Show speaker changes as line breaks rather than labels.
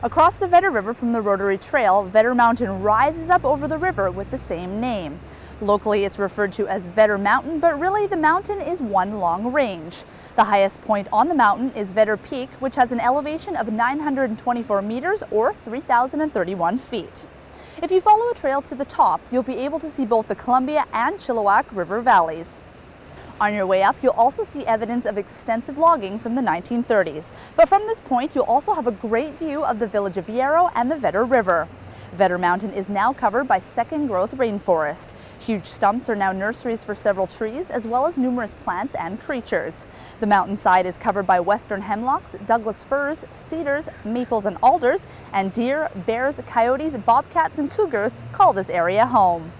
Across the Vedder River from the Rotary Trail, Vedder Mountain rises up over the river with the same name. Locally, it's referred to as Vedder Mountain, but really the mountain is one long range. The highest point on the mountain is Vedder Peak, which has an elevation of 924 meters or 3,031 feet. If you follow a trail to the top, you'll be able to see both the Columbia and Chilliwack River valleys. On your way up, you'll also see evidence of extensive logging from the 1930s. But from this point, you'll also have a great view of the village of Yarrow and the Vedder River. Vedder Mountain is now covered by second growth rainforest. Huge stumps are now nurseries for several trees, as well as numerous plants and creatures. The mountainside is covered by western hemlocks, Douglas firs, cedars, maples and alders, and deer, bears, coyotes, bobcats, and cougars call this area home.